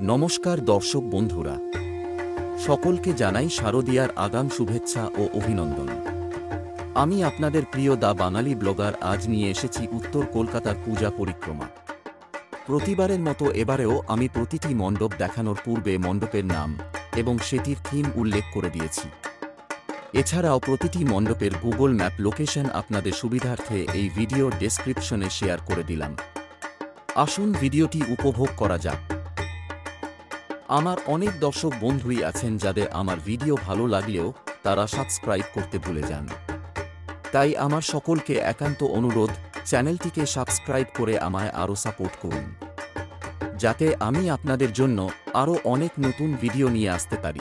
নমস্কার দর্শক বন্ধুরা। সকলকে জানাই শারদিয়ার আগাম শুভেচ্ছা ও অভিনন্দন। আমি আপনাদের প্রিয় দা বাঙালি ব্লগার আজ নিয়ে এসেছি উত্তর কলকাতার পূজা পরিক্রমা। প্রতিবারের মতো এবারেও আমি প্রতিটি মণ্ডপ দেখানোর পূর্বে মণ্ডপের নাম এবং সেটির থিম উল্লেখ করে দিয়েছি। এছাড়াও প্রতিটি মণ্ডপের গুগল ম্যাপ লোকেশন আপনাদের সুবিধার্থে এই ভিডিও ডেসক্রিপশনে শেয়ার করে দিলাম। আসুন ভিডিওটি উপভোগ করা যাক। আমার অনেক দর্শক বন্ধুই আছেন যাদের আমার ভিডিও ভালো লাগলেও তারা সাবস্ক্রাইব করতে ভুলে যান। তাই আমার সকলকে একান্ত অনুরোধ, চ্যানেলটিকে সাবস্ক্রাইব করে আমায় আরও সাপোর্ট করুন। যাতে আমি আপনাদের জন্য আরও অনেক নতুন ভিডিও নিয়ে আসতে পারি।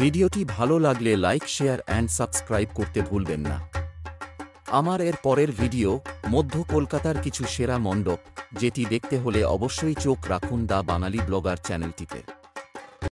ভিডিওটি ভালো লাগলে লাইক, শেয়ার অ্যান্ড সাবস্ক্রাইব করতে ভুলবেন না। আমার এর পরের ভিডিও, মধ্য কলকাতার কিছু সেরা মণ্ডপ, যেটি দেখতে হলে অবশ্যই চোখ রাখুন দা বাঙালি ব্লগার চ্যানেলটিতে।